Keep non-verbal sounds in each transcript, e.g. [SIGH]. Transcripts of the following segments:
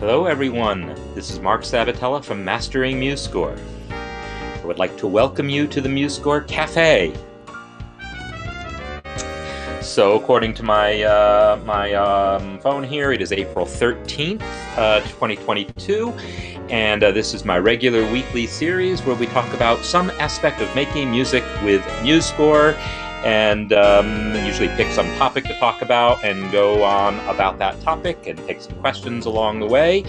Hello, everyone. This is Marc Sabatella from Mastering MuseScore. I would like to welcome you to the MuseScore Cafe. So, according to my uh, my um, phone here, it is April 13th, uh, 2022, and uh, this is my regular weekly series where we talk about some aspect of making music with MuseScore and um, usually pick some topic to talk about and go on about that topic and take some questions along the way.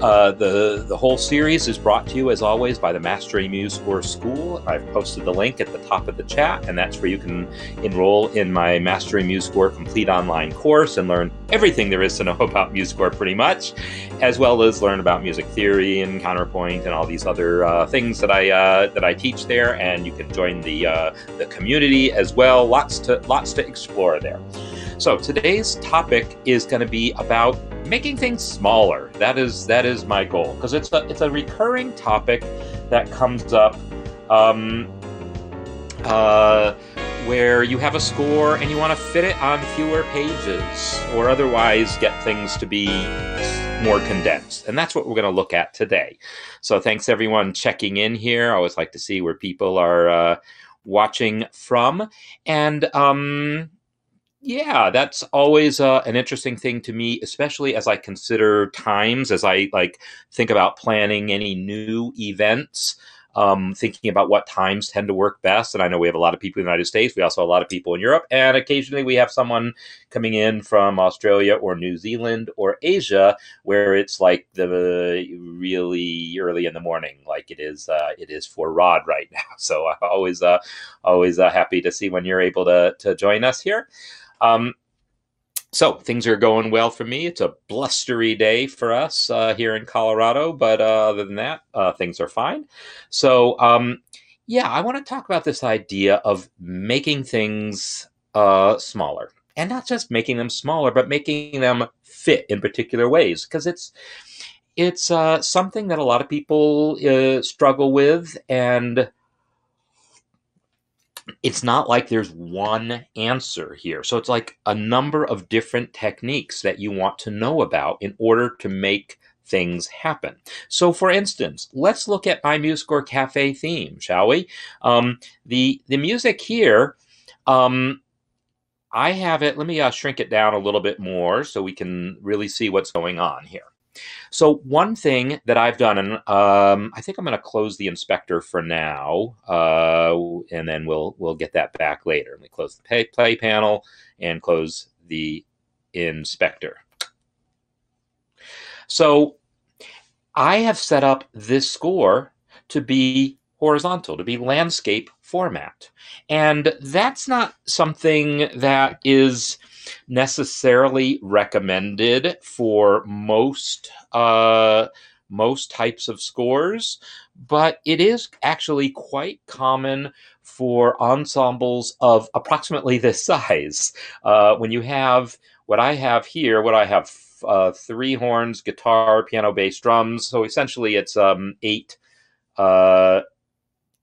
Uh, the the whole series is brought to you as always by the Mastering MuseScore School. I've posted the link at the top of the chat, and that's where you can enroll in my Mastering MuseScore complete online course and learn everything there is to know [LAUGHS] about MuseScore pretty much, as well as learn about music theory and counterpoint and all these other uh, things that I uh, that I teach there. And you can join the uh, the community as well. Lots to lots to explore there. So today's topic is going to be about making things smaller. That is that is my goal because it's a it's a recurring topic that comes up. Um, uh, where you have a score and you want to fit it on fewer pages or otherwise get things to be more condensed. And that's what we're going to look at today. So thanks everyone checking in here. I always like to see where people are uh, watching from. And um, yeah, that's always uh, an interesting thing to me, especially as I consider times, as I like think about planning any new events um, thinking about what times tend to work best. And I know we have a lot of people in the United States. We also have a lot of people in Europe. And occasionally we have someone coming in from Australia or New Zealand or Asia where it's like the really early in the morning, like it is uh, it is for Rod right [LAUGHS] now. So I'm always uh, always uh, happy to see when you're able to, to join us here. Um, so things are going well for me. It's a blustery day for us uh, here in Colorado, but uh, other than that, uh, things are fine. So um, yeah, I want to talk about this idea of making things uh, smaller, and not just making them smaller, but making them fit in particular ways, because it's it's uh, something that a lot of people uh, struggle with, and it's not like there's one answer here. So it's like a number of different techniques that you want to know about in order to make things happen. So for instance, let's look at my MuseScore Cafe theme, shall we? Um, the, the music here, um, I have it, let me uh, shrink it down a little bit more so we can really see what's going on here. So one thing that I've done, and um, I think I'm going to close the inspector for now, uh, and then we'll we'll get that back later. Let me close the play, play panel and close the inspector. So I have set up this score to be horizontal, to be landscape format. And that's not something that is necessarily recommended for most uh, most types of scores, but it is actually quite common for ensembles of approximately this [LAUGHS] size. Uh, when you have what I have here, what I have uh, three horns, guitar, piano, bass, drums. So essentially, it's um, eight uh,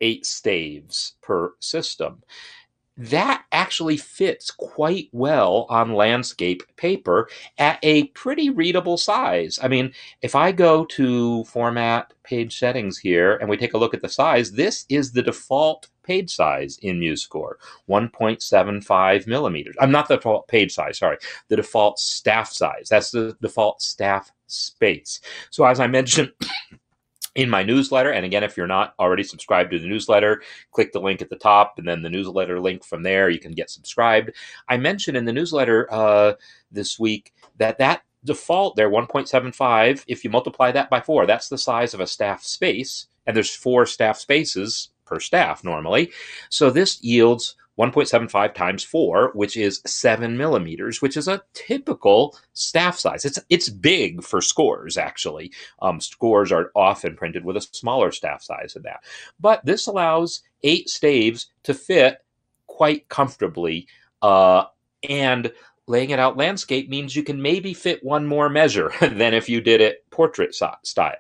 eight staves per system that actually fits quite well on landscape paper at a pretty readable size. I mean, if I go to format page settings here and we take a look at the size, this is the default page size in MuseScore, 1.75 millimeters. I'm not the default page size, sorry, the default staff size. That's the default staff space. So as I mentioned, in my newsletter. And again, if you're not already subscribed to the newsletter, click the link at the top and then the newsletter link from there. You can get subscribed. I mentioned in the newsletter uh, this week that that default there 1.75 if you multiply that by four that's the size of a staff space and there's four staff spaces per staff normally so this yields 1.75 times 4, which is 7 millimeters, which is a typical staff size. It's it's big for scores, actually. Um, scores are often printed with a smaller staff size than that. But this allows eight staves to fit quite comfortably. Uh, and laying it out landscape means you can maybe fit one more measure [LAUGHS] than if you did it portrait style.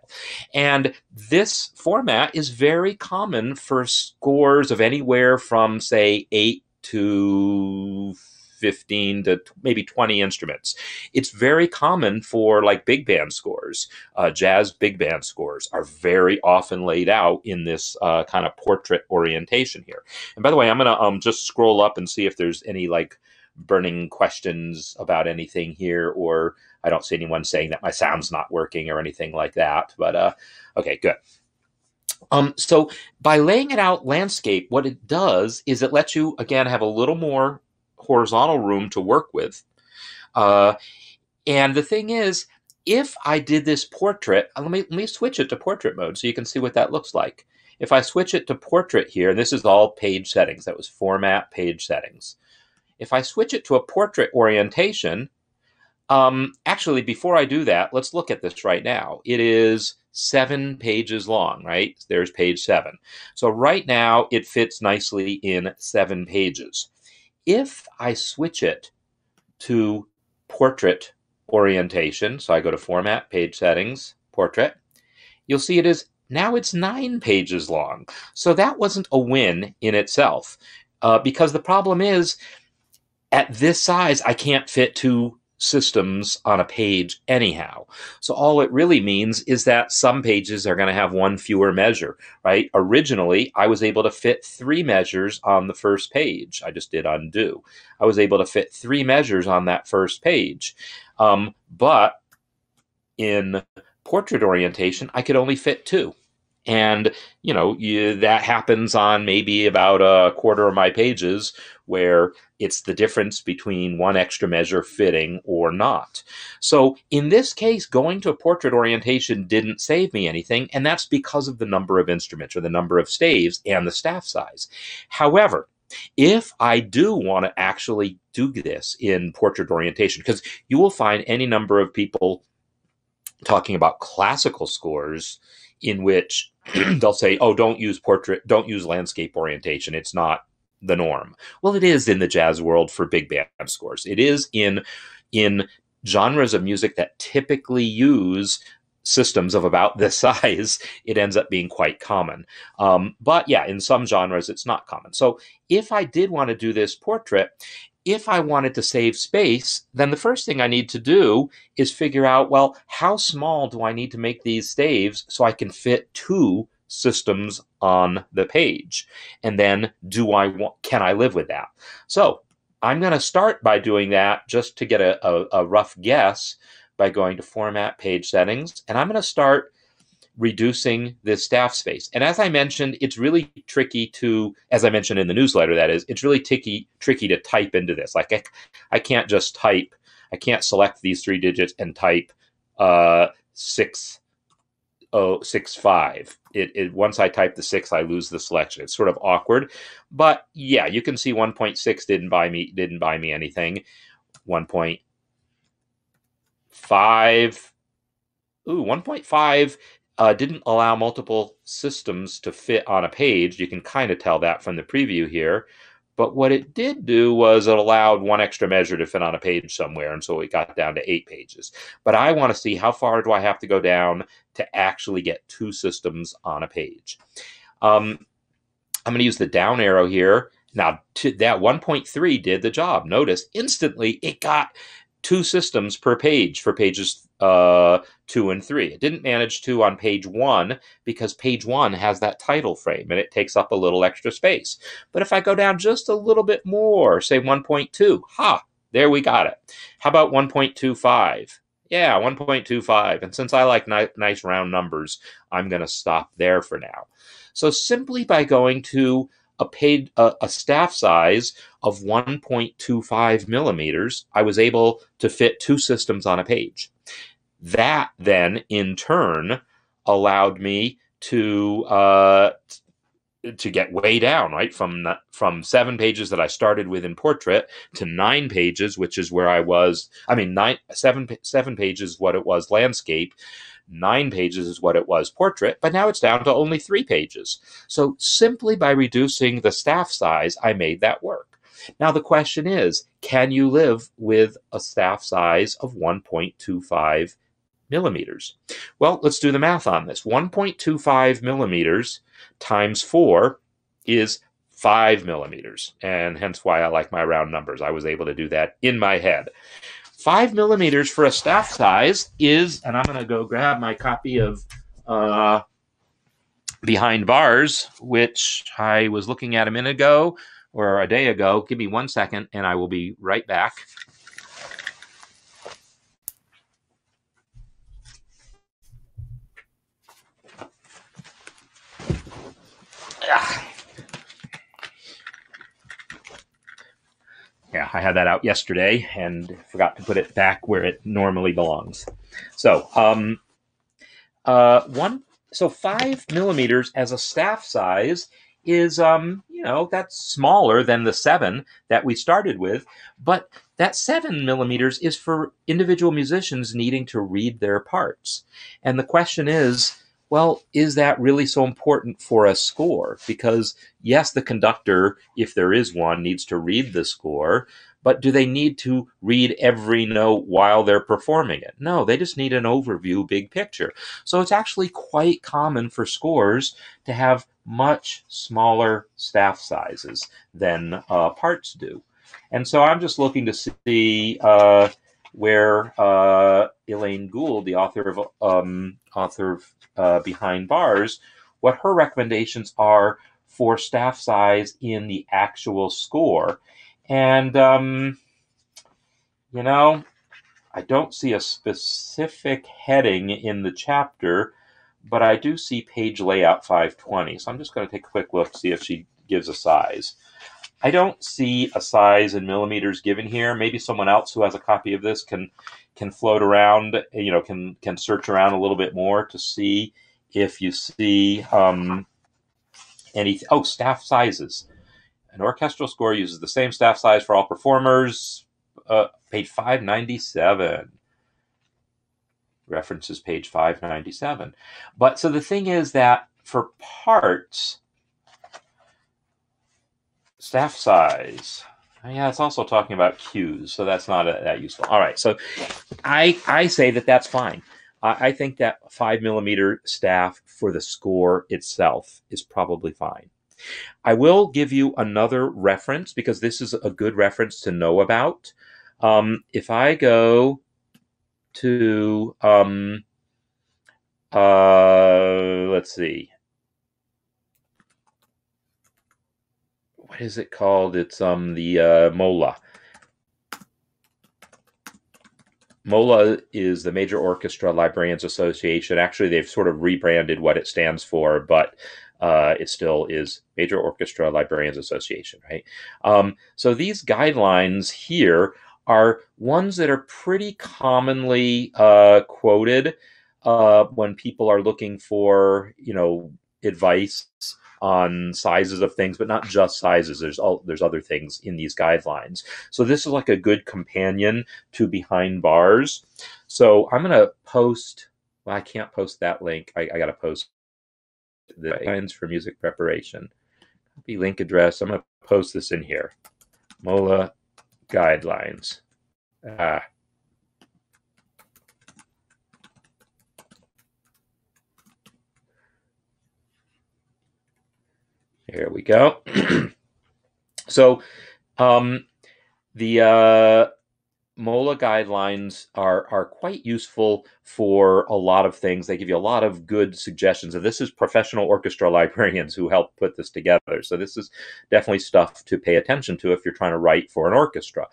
And this format is very common for scores of anywhere from, say, 8 to 15 to maybe 20 instruments. It's very common for like big band scores. Uh, jazz big band scores are very often laid out in this uh, kind of portrait orientation here. And by the way, I'm going to um, just scroll up and see if there's any like burning questions about anything here, or I don't see anyone saying that my sound's not working or anything like that. But uh, okay, good. Um, so by laying it out landscape, what it does is it lets you again have a little more horizontal room to work with. Uh, and the thing is, if I did this portrait, uh, let me let me switch it to portrait mode so you can see what that looks like. If I switch it to portrait here, and this is all page settings, that was format page settings. If I switch it to a portrait orientation, um, actually, before I do that, let's look at this right now. It is seven pages long, right? There's page seven. So right now it fits nicely in seven pages. If I switch it to portrait orientation, so I go to format, page settings, portrait, you'll see it is now it's nine pages long. So that wasn't a win in itself uh, because the problem is at this size, I can't fit two systems on a page anyhow. So all it really means is that some pages are going to have one fewer measure, right? Originally, I was able to fit three measures on the first page. I just did undo. I was able to fit three measures on that first page. Um, but in portrait orientation, I could only fit two. And, you know, you, that happens on maybe about a quarter of my pages where it's the difference between one extra measure fitting or not. So in this case, going to a portrait orientation didn't save me anything, and that's because of the number of instruments or the number of staves and the staff size. However, if I do want to actually do this in portrait orientation, because you will find any number of people talking about classical scores in which [CLEARS THROAT] they'll say, "Oh, don't use portrait, don't use landscape orientation. It's not the norm." Well, it is in the jazz world for big band scores. It is in in genres of music that typically use systems of about this [LAUGHS] size, it ends up being quite common. Um, but yeah, in some genres, it's not common. So if I did want to do this portrait, if I wanted to save space, then the first thing I need to do is figure out, well, how small do I need to make these staves so I can fit two systems on the page? And then do I want, can I live with that? So I'm going to start by doing that just to get a, a, a rough guess by going to format page settings. And I'm going to start reducing the staff space. And as I mentioned, it's really tricky to, as I mentioned in the newsletter, that is, it's really tricky, tricky to type into this. Like I, I can't just type, I can't select these three digits and type uh, six, oh, six, five. It, it, once I type the six, I lose the selection. It's sort of awkward, but yeah, you can see 1.6 didn't buy me, didn't buy me anything. 1.5, ooh, 1.5 uh, didn't allow multiple systems to fit on a page. You can kind of tell that from the preview here. But what it did do was it allowed one extra measure to fit on a page somewhere, and so it got down to eight pages. But I want to see how far do I have to go down to actually get two systems on a page. Um, I'm going to use the down arrow here. Now, that 1.3 did the job. Notice instantly it got two systems per page for pages uh, two and three. It didn't manage to on page one because page one has that title frame and it takes up a little extra space. But if I go down just a little bit more, say 1.2, ha, there we got it. How about 1.25? Yeah, 1.25. And since I like ni- nice round numbers, I'm going to stop there for now. So simply by going to a paid a, a staff size of 1.25 millimeters, I was able to fit two systems on a page. That then, in turn, allowed me to uh, to get way down, right from from seven pages that I started with in portrait to nine pages, which is where I was. I mean, nine seven seven pages what it was landscape, nine pages is what it was portrait, but now it's down to only three pages. So simply by reducing the staff size, I made that work. Now the question is, can you live with a staff size of 1.25 millimeters? Well, let's do the math on this. 1.25 millimeters times 4 is five millimeters, and hence why I like my round numbers. I was able to do that in my head. Five millimeters for a staff size is, and I'm going to go grab my copy of uh, Behind Bars, which I was looking at a minute ago or a day ago. Give me one second, and I will be right back. Yeah, I had that out yesterday and forgot to put it back where it normally belongs. So, um, uh, one, so five millimeters as a staff size is, um, you know, that's smaller than the seven that we started with, but that seven millimeters is for individual musicians needing to read their parts. And the question is, well, is that really so important for a score? Because yes, the conductor, if there is one, needs to read the score, but do they need to read every note while they're performing it? No, they just need an overview, big picture. So it's actually quite common for scores to have much smaller staff sizes than uh, parts do. And so I'm just looking to see uh, where uh, Elaine Gould, the author of um, author of uh, Behind Bars, what her recommendations are for staff size in the actual score. And, um, you know, I don't see a specific heading in the chapter, but I do see page layout 520. So I'm just going to take a quick look, to see if she gives a size. I don't see a size in millimeters given here. Maybe someone else who has a copy of this can can float around, you know, can can search around a little bit more to see if you see um, any. Oh, staff sizes. An orchestral score uses the same staff size for all performers. Uh, page five ninety seven references page 597. But so the thing is that for parts, staff size. Yeah, it's also talking about cues, so that's not a, that useful. All right, so I I say that that's fine. I, I think that five millimeter staff for the score itself is probably fine. I will give you another reference because this is a good reference to know about. Um, if I go to um, uh, let's see, what is it called? It's um the uh, MOLA. MOLA is the Major Orchestra Librarians Association. Actually, they've sort of rebranded what it stands for, but uh, it still is Major Orchestra Librarians Association, right? Um, so these guidelines here are ones that are pretty commonly uh, quoted uh, when people are looking for, you know, advice on sizes of things, but not just sizes. There's all there's other things in these guidelines. So this is like a good companion to Behind Bars. So I'm gonna post. Well, I can't post that link. I, I gotta post the guidelines for music preparation. Copy link address. I'm gonna post this in here. MOLA guidelines. Ah. Here we go. [CLEARS THROAT] so um, the uh, MOLA guidelines are are quite useful for a lot of things. They give you a lot of good suggestions. And this is professional orchestra [LAUGHS] librarians who help put this together. So this is definitely stuff to pay attention to if you're trying to write for an orchestra.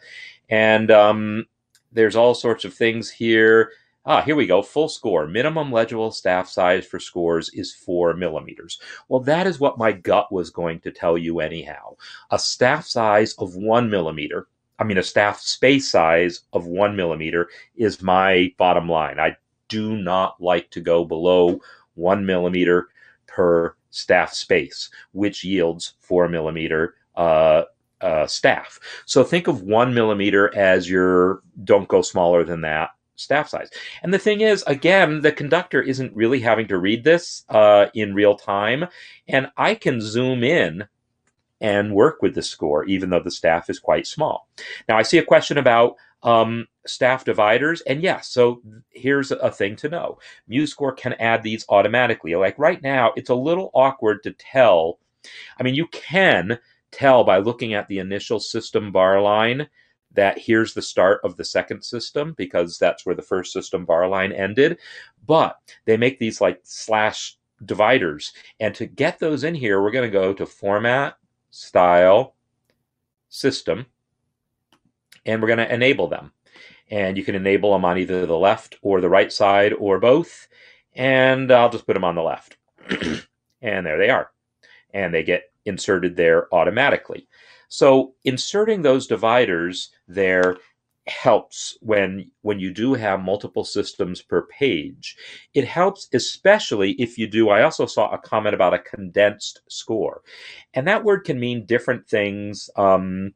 And um, there's all sorts of things here. Ah, here we go. Full score. Minimum legible staff size for scores is four millimeters. Well, that is what my gut was going to tell you anyhow. A staff size of one millimeter, I mean, a staff space size of one millimeter is my bottom line. I do not like to go below one millimeter per staff space, which yields four millimeter uh, uh, staff. So think of one millimeter as your don't go smaller than that staff size. And the thing is, again, the conductor isn't really having to read this uh, in real time, and I can zoom in and work with the score, even though the staff is quite small. Now, I see a question about um, staff dividers, and yes, so here's a thing to know. MuseScore can add these automatically. Like right now, it's a little awkward to tell. I mean, you can tell by looking at the initial system bar line that here's the start of the second system because that's where the first system bar line ended. But they make these like slash dividers. And to get those in here, we're going to go to Format, Style, System, and we're going to enable them. And you can enable them on either the left or the right side or both. And I'll just put them on the left. [CLEARS THROAT] and there they are. And they get inserted there automatically. So inserting those dividers there helps when when you do have multiple systems per page it helps especially if you do i also saw a comment about a condensed score and that word can mean different things um,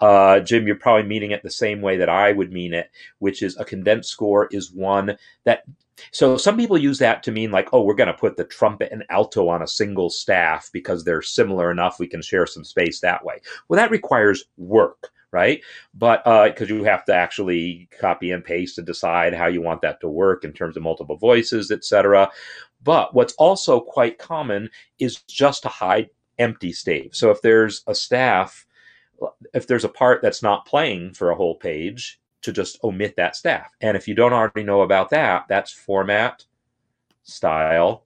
uh, Jim, you're probably meaning it the same way that I would mean it, which is a condensed score is one that. So some people use that to mean like, oh, we're going to put the trumpet and alto on a single staff because they're similar enough. We can share some space that way. Well, that requires work, right? But because uh, you have to actually copy and paste and decide how you want that to work in terms of multiple voices, etc. But what's also quite common is just to hide empty stave. So if there's a staff if there's a part that's not playing for a whole page, to just omit that staff. And if you don't already know about that, that's format, style,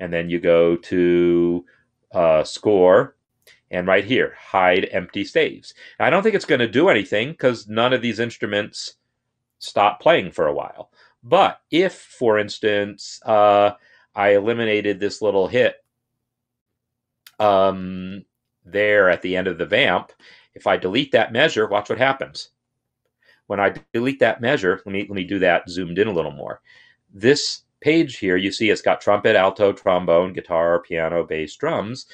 and then you go to uh, score, and right here, hide empty staves. I don't think it's going to do anything because none of these instruments stop playing for a while. But if, for instance, uh, I eliminated this little hit um, there at the end of the vamp if I delete that measure, watch what happens. When I delete that measure, let me, let me do that zoomed in a little more. This page here, you see it's got trumpet, alto, trombone, guitar, piano, bass, drums.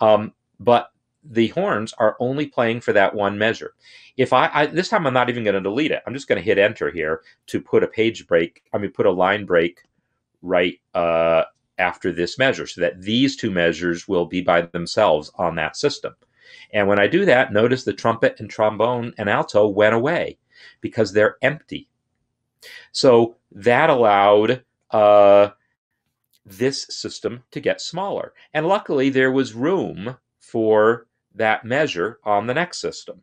Um, but the horns are only playing for that one measure. If I, I this time I'm not even going to delete it. I'm just going to hit enter here to put a page break. I mean, put a line break right uh, after this measure so that these two measures will be by themselves on that system. And when I do that, notice the trumpet and trombone and alto went away because they're empty. So that allowed uh, this system to get smaller. And luckily, there was room for that measure on the next system.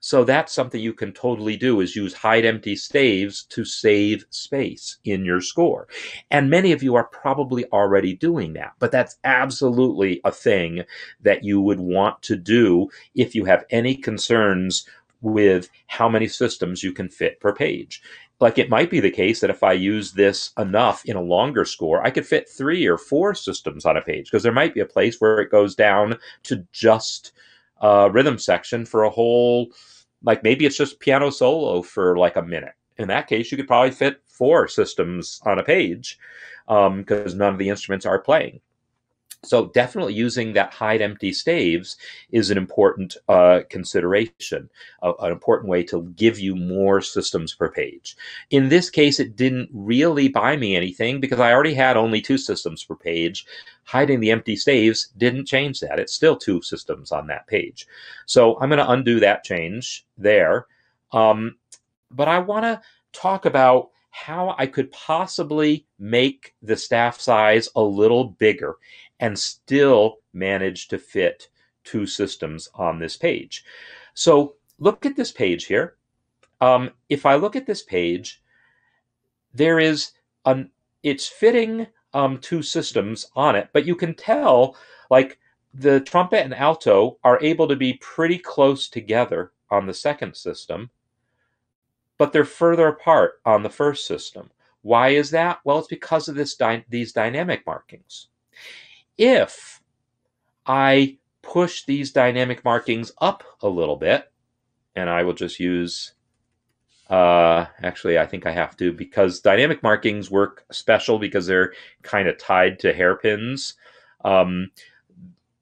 So that's something you can totally do is use hide empty staves to save space in your score. And many of you are probably already doing that, but that's absolutely a thing that you would want to do if you have any concerns with how many systems you can fit per page. Like it might be the case that if I use this enough in a longer score, I could fit three or four systems on a page because there might be a place where it goes down to just uh, rhythm section for a whole, like maybe it's just piano solo for like a minute. In that case, you could probably fit four systems on a page because um, none of the instruments are playing. So definitely using that hide empty staves is an important uh, consideration, an important way to give you more systems per page. In this case, it didn't really buy me anything because I already had only two systems per page. Hiding the empty staves didn't change that. It's still two systems on that page. So I'm going to undo that change there. Um, but I want to talk about how I could possibly make the staff size a little bigger and still manage to fit two systems on this page. So look at this page here. Um, if I look at this page, there is an it's fitting um, two systems on it, but you can tell like the trumpet and alto are able to be pretty close together on the second system, but they're further apart on the first system. Why is that? Well, it's because of this dy these dynamic markings if I push these dynamic markings up a little bit, and I will just use, uh, actually, I think I have to because dynamic markings work special because they're kind of tied to hairpins. Um,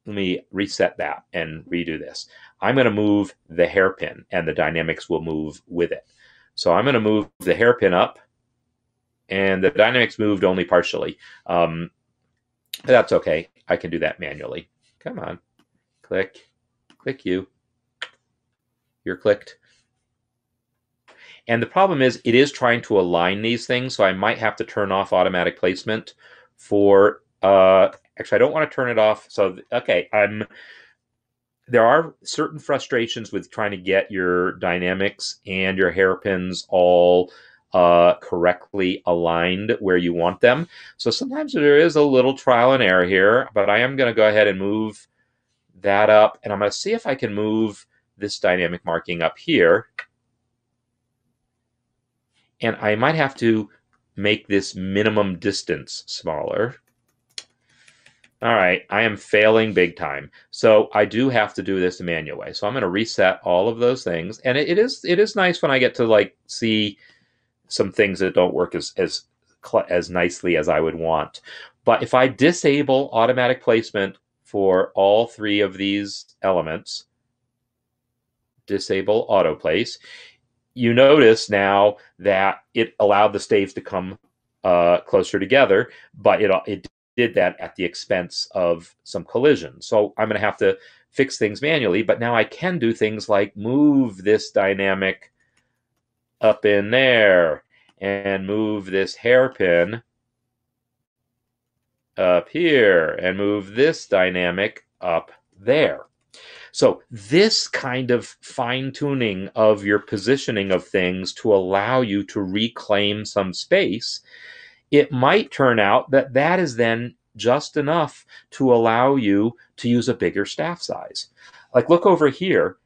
let me reset that and redo this. I'm going to move the hairpin and the dynamics will move with it. So I'm going to move the hairpin up and the dynamics moved only partially. Um, that's okay. I can do that manually. Come on. Click. Click you. You're clicked. And the problem is it is trying to align these things, so I might have to turn off automatic placement for, uh, actually, I don't want to turn it off. So, okay, I'm, there are certain frustrations with trying to get your dynamics and your hairpins all uh, correctly aligned where you want them. So sometimes there is a little trial and error here, but I am going to go ahead and move that up, and I'm going to see if I can move this dynamic marking up here. And I might have to make this minimum distance smaller. All right, I am failing big time. So I do have to do this the manual way. So I'm going to reset all of those things. And it, it is it is nice when I get to like see some things that don't work as as as nicely as I would want. But if I disable automatic placement for all three of these elements, disable auto place, you notice now that it allowed the staves to come uh, closer together, but it it did that at the expense of some collision. So I'm going to have to fix things manually, but now I can do things like move this dynamic up in there and move this hairpin up here and move this dynamic up there. So this kind of fine tuning of your positioning of things to allow you to reclaim some space it might turn out that that is then just enough to allow you to use a bigger staff size. Like look over here.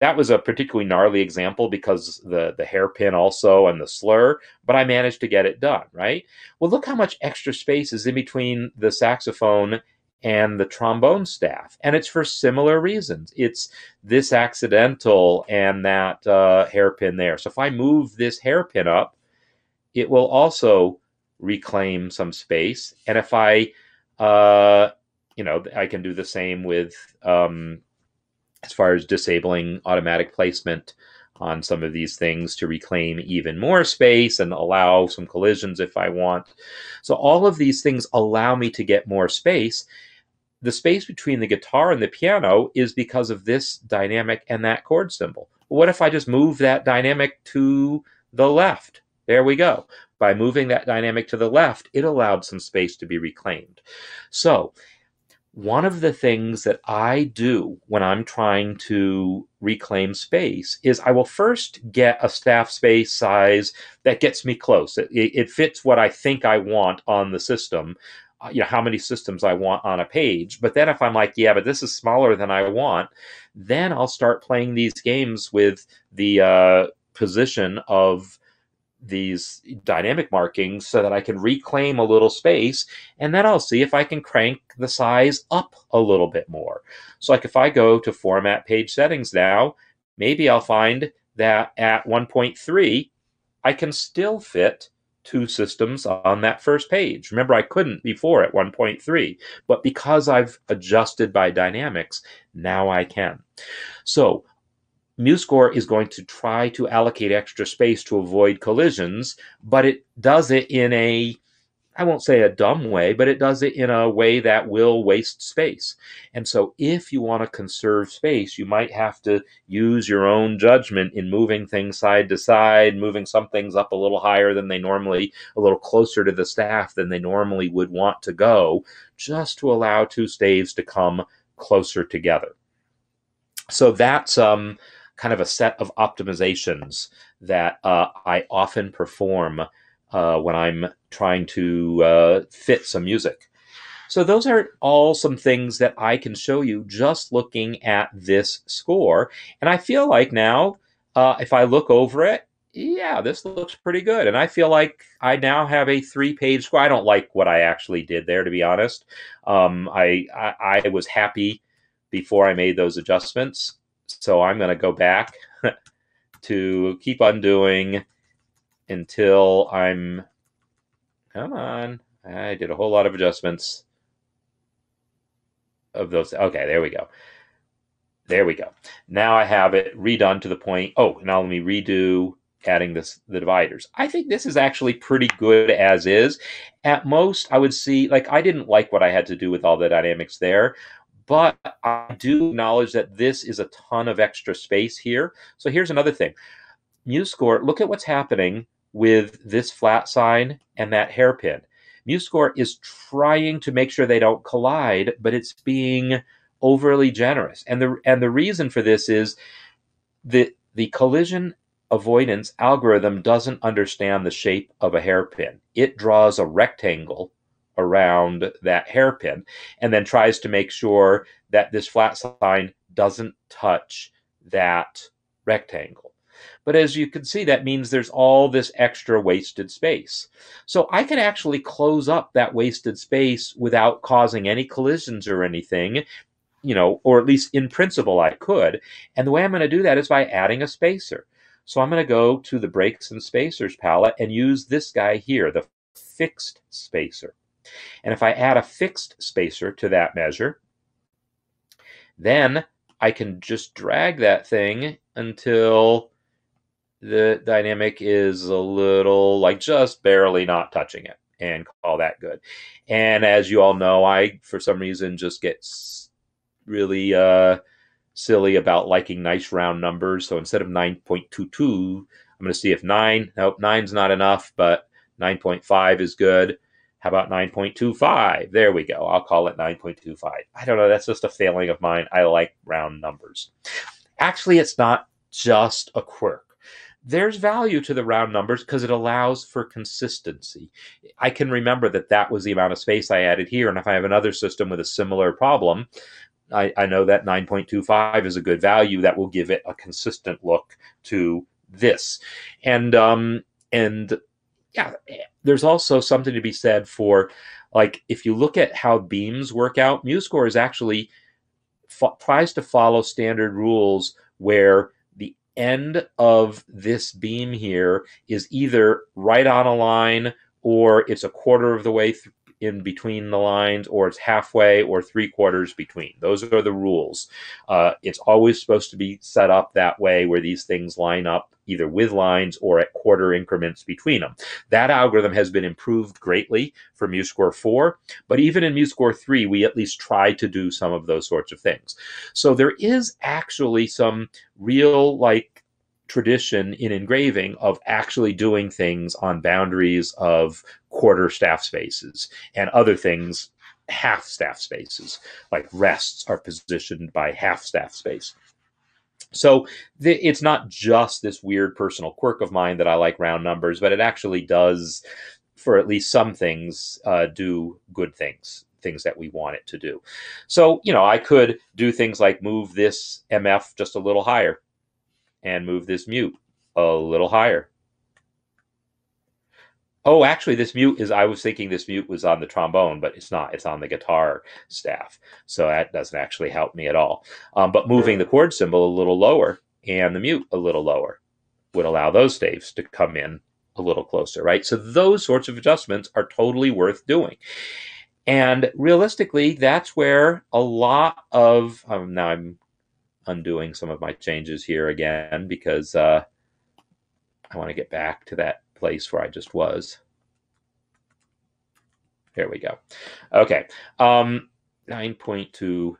That was a particularly gnarly example because the, the hairpin also and the slur, but I managed to get it done, right? Well, look how much extra space is in between the saxophone and the trombone staff. And it's for similar reasons. It's this accidental and that uh, hairpin there. So if I move this hairpin up, it will also reclaim some space. And if I, uh, you know, I can do the same with um, as far as disabling automatic placement on some of these things to reclaim even more space and allow some collisions if I want. So all of these things allow me to get more space. The space between the guitar and the piano is because of this dynamic and that chord symbol. What if I just move that dynamic to the left? There we go. By moving that dynamic to the left, it allowed some space to be reclaimed. So, one of the things that I do when I'm trying to reclaim space is I will first get a staff space size that gets me close. It, it fits what I think I want on the system, uh, you know, how many systems I want on a page. But then if I'm like, yeah, but this is smaller than I want, then I'll start playing these games with the uh, position of these dynamic markings so that I can reclaim a little space and then I'll see if I can crank the size up a little bit more. So like if I go to format page settings now, maybe I'll find that at 1.3 I can still fit two systems on that first page. Remember I couldn't before at 1.3, but because I've adjusted by dynamics, now I can. So MuseScore is going to try to allocate extra space to avoid collisions, but it does it in a, I won't say a dumb way, but it does it in a way that will waste space. And so if you want to conserve space, you might have to use your own judgment in moving things side to side, moving some things up a little higher than they normally, a little closer to the staff than they normally would want to go, just to allow two staves to come closer together. So that's um, kind of a set of optimizations that uh, I often perform uh, when I'm trying to uh, fit some music. So those are all some things that I can show you just looking at this score. And I feel like now, uh, if I look over it, yeah, this looks pretty good. And I feel like I now have a three-page score. I don't like what I actually did there, to be honest. Um, I, I, I was happy before I made those adjustments. So I'm going to go back [LAUGHS] to keep undoing until I'm, come on, I did a whole lot of adjustments of those. Okay, there we go. There we go. Now I have it redone to the point. Oh, now let me redo adding this the dividers. I think this is actually pretty good as is. At most, I would see like I didn't like what I had to do with all the dynamics there. But I do acknowledge that this is a ton of extra space here. So here's another thing. MuseScore, look at what's happening with this flat sign and that hairpin. MuseScore is trying to make sure they don't collide, but it's being overly generous. And the and the reason for this is the the collision avoidance algorithm doesn't understand the shape of a hairpin. It draws a rectangle around that hairpin and then tries to make sure that this flat line doesn't touch that rectangle. But as you can see, that means there's all this extra wasted space. So I can actually close up that wasted space without causing any collisions or anything, you know, or at least in principle I could. And the way I'm going to do that is by adding a spacer. So I'm going to go to the breaks and spacers palette and use this guy here, the fixed spacer. And if I add a fixed spacer to that measure, then I can just drag that thing until the dynamic is a little like just barely not touching it and call that good. And as you all know, I for some reason just get really uh, silly about liking nice round numbers. So instead of 9.22, I'm going to see if 9, nope, 9's not enough, but 9.5 is good. How about 9.25? There we go. I'll call it 9.25. I don't know. That's just a failing of mine. I like round numbers. Actually, it's not just a quirk. There's value to the round numbers because it allows for consistency. I can remember that that was the amount of space I added here. And if I have another system with a similar problem, I, I know that 9.25 is a good value that will give it a consistent look to this. And um, and yeah, there's also something to be said for like if you look at how beams work out, MuseScore is actually tries to follow standard rules where the end of this beam here is either right on a line or it's a quarter of the way th- in between the lines, or it's halfway or three quarters between. Those are the rules. Uh, it's always supposed to be set up that way where these things line up either with lines or at quarter increments between them. That algorithm has been improved greatly for MuseScore 4, but even in MuseScore 3, we at least try to do some of those sorts of things. So there is actually some real like tradition in engraving of actually doing things on boundaries of quarter staff spaces and other things half staff spaces like rests are positioned by half staff space. So th- it's not just this weird personal quirk of mine that i like round numbers but it actually does for at least some things uh, do good things things that we want it to do. So you know i could do things like move this mf just a little higher and move this mute a little higher. Oh, actually, this mute is, I was thinking this mute was on the trombone, but it's not. It's on the guitar staff. So that doesn't actually help me at all. Um, but moving the chord symbol a little lower and the mute a little lower would allow those staves to come in a little closer, right? So those sorts of adjustments are totally worth doing. And realistically, that's where a lot of, um, now I'm undoing some of my changes here again because uh, I want to get back to that place where I just was. There we go. Okay. Um, 9.25.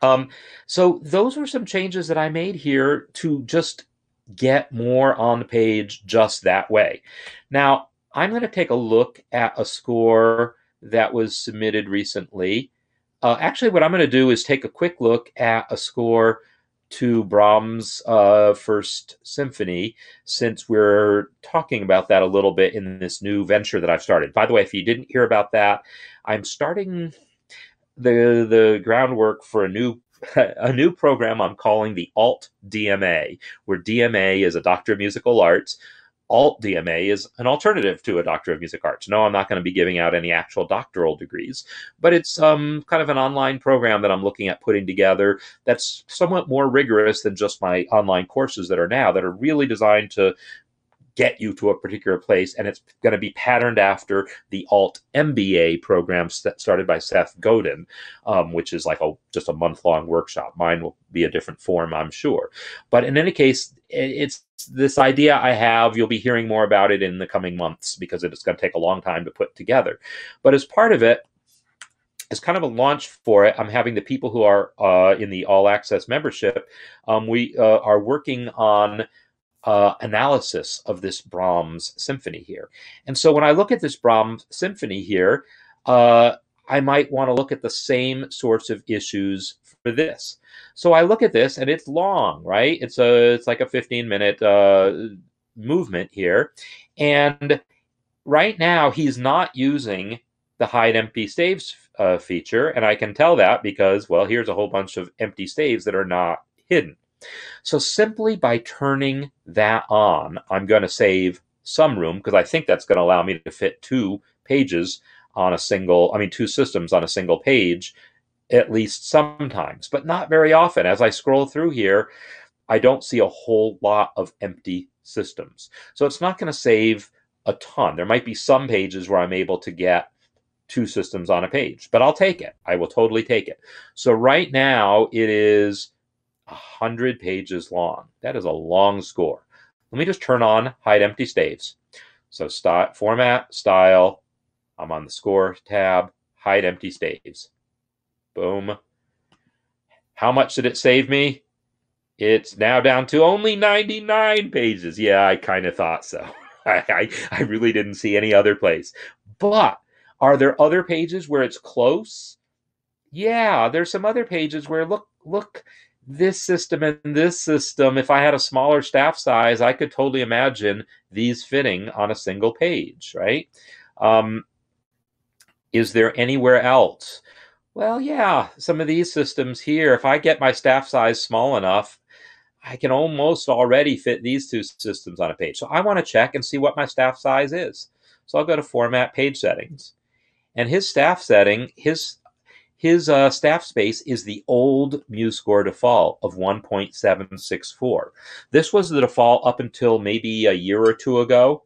Um, so those were some changes that I made here to just get more on the page just that way. Now, I'm going to take a look at a score that was submitted recently uh, actually, what I'm going to do is take a quick look at a score to Brahms' uh, First Symphony, since we're talking about that a little bit in this new venture that I've started. By the way, if you didn't hear about that, I'm starting the the groundwork for a new [LAUGHS] a new program I'm calling the Alt DMA, where DMA is a Doctor of Musical Arts, alt DMA is an alternative to a Doctor of Music Arts. No, I'm not going to be giving out any actual doctoral degrees, but it's um, kind of an online program that I'm looking at putting together that's somewhat more rigorous than just my online courses that are now, that are really designed to get you to a particular place, and it's going to be patterned after the Alt MBA program started by Seth Godin, um, which is like a just a month long workshop. Mine will be a different form, I'm sure. But in any case, it's this idea I have. You'll be hearing more about it in the coming months because it's going to take a long time to put together. But as part of it, as kind of a launch for it, I'm having the people who are uh, in the All Access membership. Um, we uh, are working on uh, analysis of this Brahms symphony here. And so when I look at this Brahms symphony here, uh, I might want to look at the same sorts of issues for this. So I look at this and it's long, right? It's a it's like a 15 minute uh, movement here, and right now he's not using the hide empty staves uh, feature, and I can tell that because well, here's a whole bunch of empty staves that are not hidden. So simply by turning that on, I'm going to save some room because I think that's going to allow me to fit two pages on a single, I mean, two systems on a single page at least sometimes, but not very often. As I scroll through here, I don't see a whole lot of empty systems. So it's not going to save a ton. There might be some pages where I'm able to get two systems on a page, but I'll take it. I will totally take it. So right now it is 100 pages long. That is a long score. Let me just turn on hide empty staves. So format, style, I'm on the score tab, hide empty staves. Boom. How much did it save me? It's now down to only 99 pages. Yeah, I kind of thought so. [LAUGHS] I, I really didn't see any other place. But are there other pages where it's close? Yeah, there's some other pages where look, look, this system and this system, if I had a smaller staff size, I could totally imagine these fitting on a single page, right? Um, is there anywhere else? Well, yeah, some of these systems here, if I get my staff size small enough, I can almost already fit these two systems on a page. So I want to check and see what my staff size is. So I'll go to Format Page Settings. And his staff setting, his his uh, staff space is the old MuseScore default of 1.764. This was the default up until maybe a year or two ago.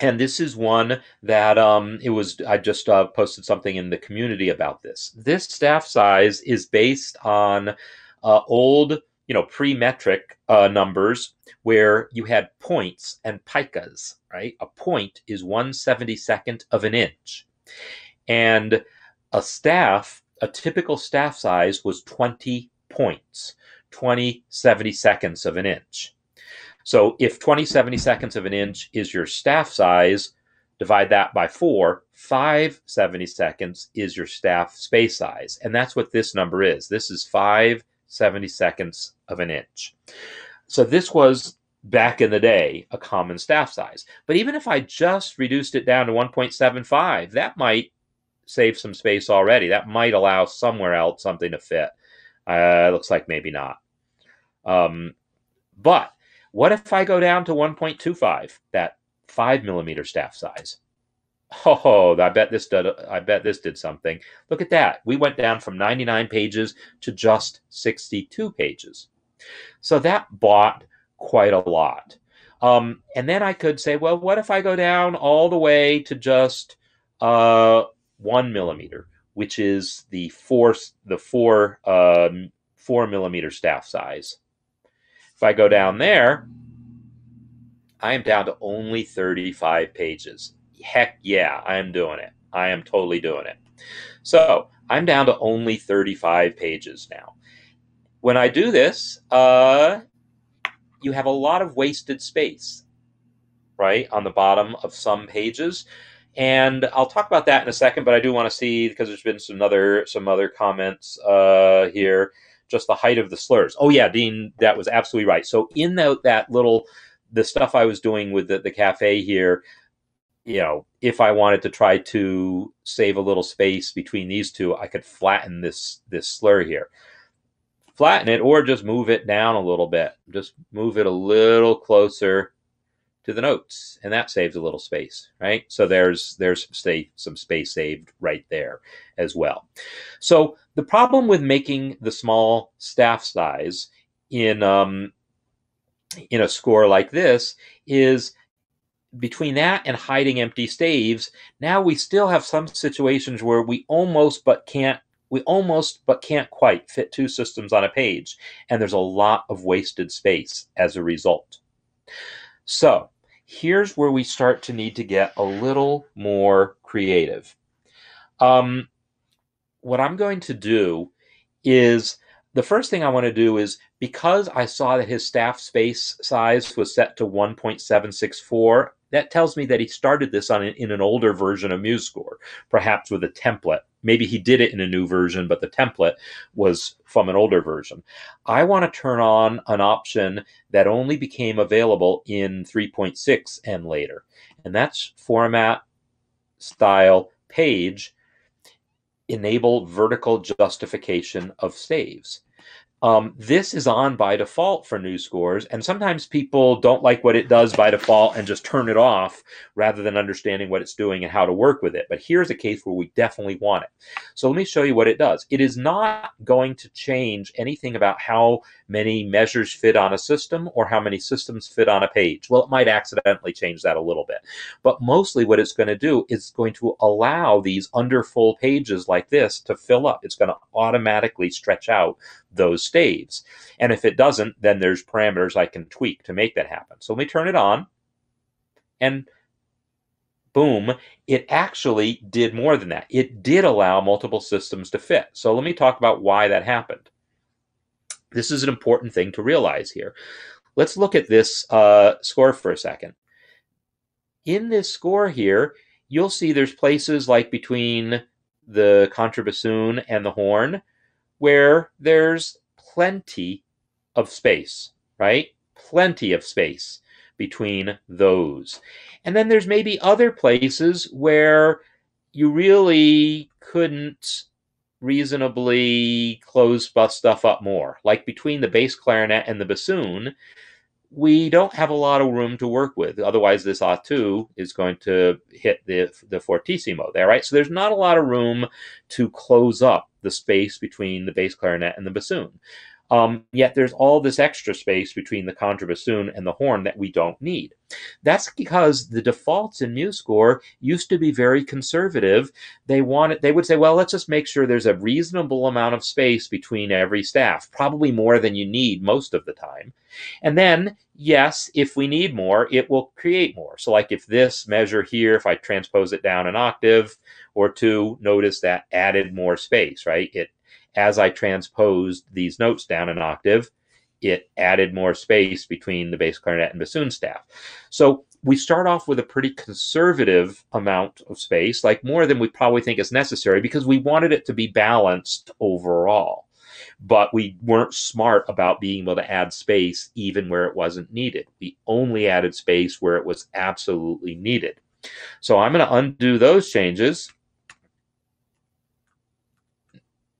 And this is one that um, it was i just uh, posted something in the community about this. This staff size is based on uh, old you know pre-metric uh, numbers where you had points and picas right? A point is 1 72nd of an inch. And a staff a typical staff size was 20 points 20 70 seconds of an inch so if 20 70 seconds of an inch is your staff size, divide that by four, 5 70 seconds is your staff space size. And that's what this number is. This is 5 70 seconds of an inch. So this was back in the day a common staff size. But even if I just reduced it down to 1.75, that might save some space already. That might allow somewhere else something to fit. Uh, looks like maybe not. Um, but what if I go down to 1.25, that five millimeter staff size? Oh, I bet this did. I bet this did something. Look at that. We went down from 99 pages to just 62 pages. So that bought quite a lot. Um, and then I could say, well, what if I go down all the way to just uh, one millimeter, which is the four the four um, four millimeter staff size. If I go down there, I am down to only 35 pages. Heck yeah, I am doing it. I am totally doing it. So I'm down to only 35 pages now. When I do this, uh, you have a lot of wasted space, right, on the bottom of some pages. And I'll talk about that in a second, but I do want to see because there's been some other some other comments uh, here just the height of the slurs. Oh yeah, Dean, that was absolutely right. So in that little the stuff I was doing with the, the cafe here, you know, if I wanted to try to save a little space between these two, I could flatten this this slur here. Flatten it or just move it down a little bit. Just move it a little closer to the notes and that saves a little space right? So there's there's say some space saved right there as well. So the problem with making the small staff size in um, in a score like this is between that and hiding empty staves now we still have some situations where we almost but can't we almost but can't quite fit two systems on a page and there's a lot of wasted space as a result. So here's where we start to need to get a little more creative. Um, what I'm going to do is the first thing I want to do is because I saw that his staff space size was set to 1.764, that tells me that he started this on in an older version of MuseScore, perhaps with a template. Maybe he did it in a new version, but the template was from an older version. I want to turn on an option that only became available in 3.6 and later, and that's format, style, page, enable vertical justification of staves. Um, this is on by default for new scores, and sometimes people don't like what it does by default and just turn it off rather than understanding what it's doing and how to work with it. But here's a case where we definitely want it. So let me show you what it does. It is not going to change anything about how many measures fit on a system or how many systems fit on a page. Well, it might accidentally change that a little bit. But mostly what it's going to do is going to allow these under full pages like this to fill up. It's going to automatically stretch out those staves. And if it doesn't, then there's parameters I can tweak to make that happen. So let me turn it on and boom, it actually did more than that. It did allow multiple systems to fit. So let me talk about why that happened. This is an important thing to realize here. Let's look at this uh, score for a second. In this score here, you'll see there's places like between the contrabassoon and the horn where there's plenty of space, right? Plenty of space between those. And then there's maybe other places where you really couldn't reasonably close stuff up more. Like between the bass clarinet and the bassoon, we don't have a lot of room to work with. Otherwise, this A2 is going to hit the, the fortissimo there, right? So there's not a lot of room to close up the space between the bass clarinet and the bassoon. Um, yet there's all this extra space between the contrabassoon and the horn that we don't need. That's because the defaults in MuseScore used to be very conservative. They wanted, they would say, well, let's just make sure there's a reasonable amount of space between every staff, probably more than you need most of the time. And then, yes, if we need more, it will create more. So like if this measure here, if I transpose it down an octave or two, notice that added more space, right? It as I transposed these notes down an octave, it added more space between the bass clarinet and bassoon staff. So we start off with a pretty conservative amount of space, like more than we probably think is necessary, because we wanted it to be balanced overall. But we weren't smart about being able to add space even where it wasn't needed. We only added space where it was absolutely needed. So I'm going to undo those changes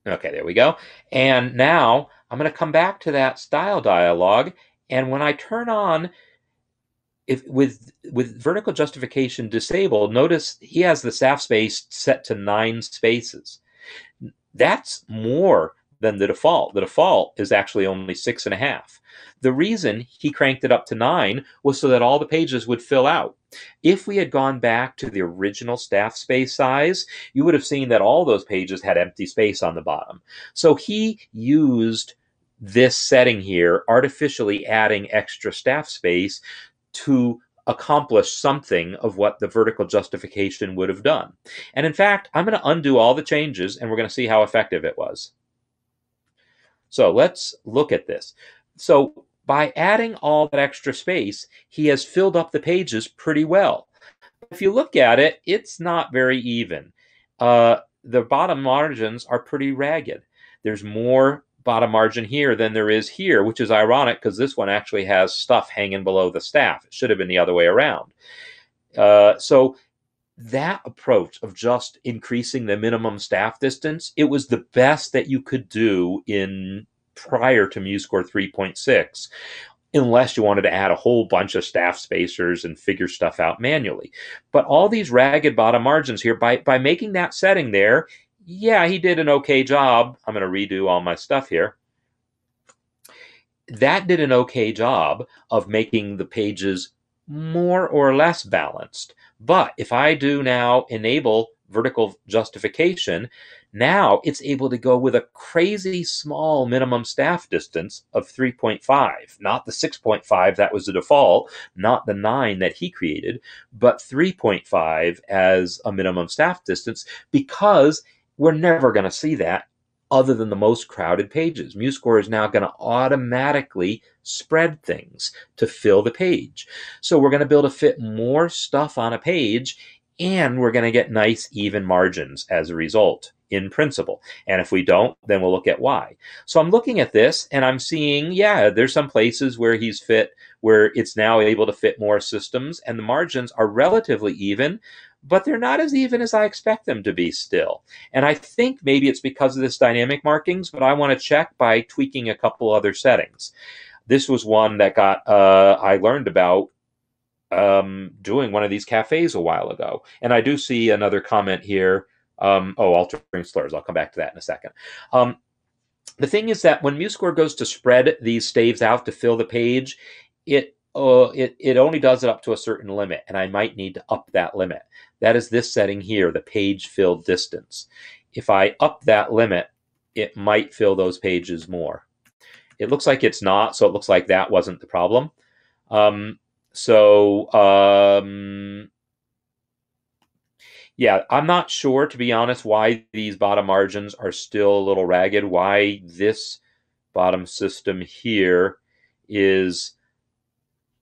Okay, there we go. And now I'm going to come back to that style dialog. And when I turn on, if with with vertical justification disabled, notice he has the staff space set to nine spaces. That's more than the default. The default is actually only six and a half. The reason he cranked it up to nine was so that all the pages would fill out. If we had gone back to the original staff space size, you would have seen that all those pages had empty space on the bottom. So he used this setting here, artificially adding extra staff space to accomplish something of what the vertical justification would have done. And in fact, I'm going to undo all the changes and we're going to see how effective it was. So let's look at this. So by adding all that extra space, he has filled up the pages pretty well. If you look at it, it's not very even. Uh, the bottom margins are pretty ragged. There's more bottom margin here than there is here, which is ironic because this one actually has stuff hanging below the staff. It should have been the other way around. Uh, so that approach of just increasing the minimum staff distance, it was the best that you could do in prior to MuseScore 3.6 unless you wanted to add a whole bunch of staff spacers and figure stuff out manually. But all these ragged bottom margins here, by, by making that setting there, yeah, he did an okay job. I'm going to redo all my stuff here. That did an okay job of making the pages more or less balanced. But if I do now enable vertical justification, now it's able to go with a crazy small minimum staff distance of 3.5, not the 6.5 that was the default, not the 9 that he created, but 3.5 as a minimum staff distance because we're never going to see that other than the most crowded pages. MuseScore is now going to automatically spread things to fill the page. So we're going to be able to fit more stuff on a page and we're going to get nice even margins as a result in principle. And if we don't, then we'll look at why. So I'm looking at this and I'm seeing, yeah, there's some places where he's fit, where it's now able to fit more systems and the margins are relatively even, but they're not as even as I expect them to be still. And I think maybe it's because of this dynamic markings, but I want to check by tweaking a couple other settings. This was one that got, uh, I learned about um, doing one of these cafes a while ago. And I do see another comment here. Um, oh, altering slurs. I'll come back to that in a second. Um, the thing is that when MuseScore goes to spread these staves out to fill the page, it uh, it, it only does it up to a certain limit, and I might need to up that limit. That is this setting here, the page fill distance. If I up that limit, it might fill those pages more. It looks like it's not, so it looks like that wasn't the problem. Um, so, um, yeah, I'm not sure, to be honest, why these bottom margins are still a little ragged, why this bottom system here is